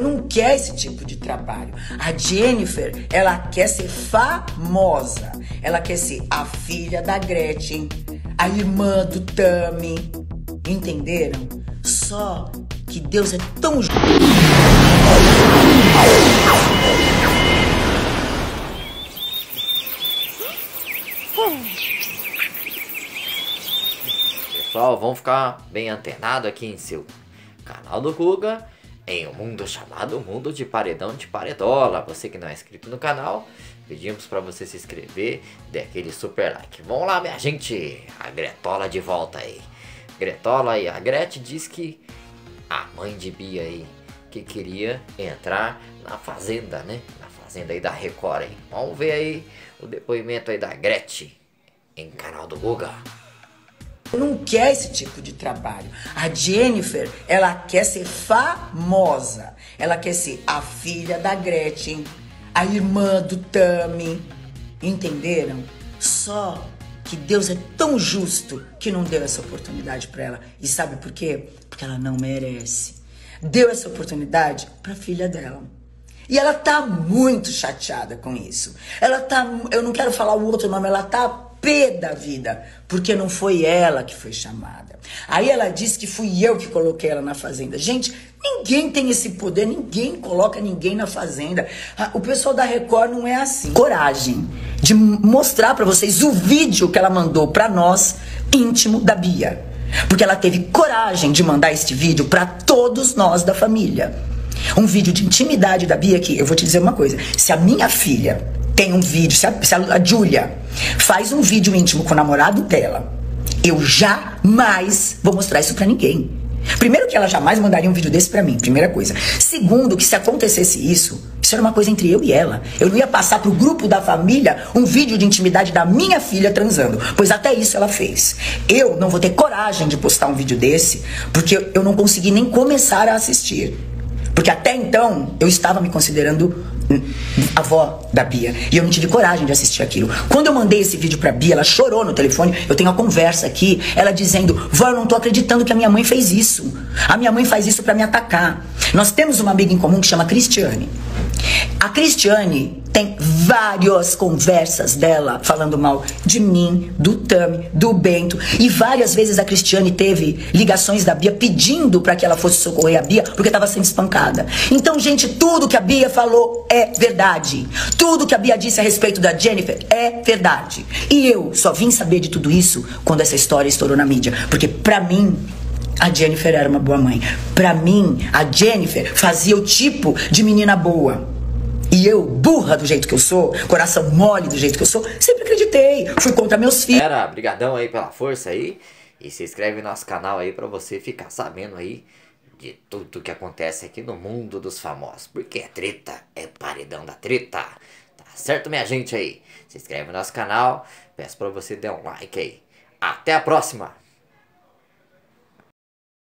não quer esse tipo de trabalho. A Jennifer, ela quer ser famosa. Ela quer ser a filha da Gretchen, a irmã do Tami. Entenderam? Só que Deus é tão. Pessoal, vamos ficar bem antenado aqui em seu canal do Guga em um mundo chamado Mundo de Paredão de Paredola. Você que não é inscrito no canal, pedimos para você se inscrever, dê aquele super like. Vamos lá, minha gente, a Gretola de volta aí. Gretola e a Gretchen diz que a mãe de Bia aí que queria entrar na fazenda, né? Na fazenda aí da Record, hein? Vamos ver aí o depoimento aí da Gretchen em canal do Guga não quer esse tipo de trabalho. A Jennifer, ela quer ser famosa. Ela quer ser a filha da Gretchen, a irmã do Tami. Entenderam? Só que Deus é tão justo que não deu essa oportunidade para ela. E sabe por quê? Porque ela não merece. Deu essa oportunidade para filha dela. E ela tá muito chateada com isso. Ela tá, eu não quero falar o outro nome, ela tá pé da vida, porque não foi ela que foi chamada. Aí ela disse que fui eu que coloquei ela na fazenda. Gente, ninguém tem esse poder, ninguém coloca ninguém na fazenda. Ah, o pessoal da Record não é assim. Coragem de mostrar para vocês o vídeo que ela mandou para nós, íntimo da Bia. Porque ela teve coragem de mandar este vídeo para todos nós da família. Um vídeo de intimidade da Bia que eu vou te dizer uma coisa, se a minha filha tem um vídeo, se a, se a Júlia faz um vídeo íntimo com o namorado dela, eu jamais vou mostrar isso para ninguém. Primeiro que ela jamais mandaria um vídeo desse para mim, primeira coisa. Segundo, que se acontecesse isso, isso era uma coisa entre eu e ela. Eu não ia passar pro grupo da família um vídeo de intimidade da minha filha transando, pois até isso ela fez. Eu não vou ter coragem de postar um vídeo desse, porque eu não consegui nem começar a assistir. Porque até então eu estava me considerando avó da Bia. E eu não tive coragem de assistir aquilo. Quando eu mandei esse vídeo pra Bia, ela chorou no telefone. Eu tenho a conversa aqui, ela dizendo: Vó, eu não tô acreditando que a minha mãe fez isso. A minha mãe faz isso para me atacar. Nós temos uma amiga em comum que chama Cristiane. A Cristiane tem várias conversas dela falando mal de mim, do Tami, do Bento. E várias vezes a Cristiane teve ligações da Bia pedindo para que ela fosse socorrer a Bia porque estava sendo espancada. Então, gente, tudo que a Bia falou é verdade. Tudo que a Bia disse a respeito da Jennifer é verdade. E eu só vim saber de tudo isso quando essa história estourou na mídia. Porque pra mim, a Jennifer era uma boa mãe. Para mim, a Jennifer fazia o tipo de menina boa. E eu, burra do jeito que eu sou, coração mole do jeito que eu sou, sempre acreditei. Fui contra meus filhos. Era, brigadão aí pela força aí. E se inscreve no nosso canal aí pra você ficar sabendo aí de tudo que acontece aqui no mundo dos famosos. Porque é treta, é paredão da treta. Tá certo, minha gente aí? Se inscreve no nosso canal. Peço pra você dar um like aí. Até a próxima!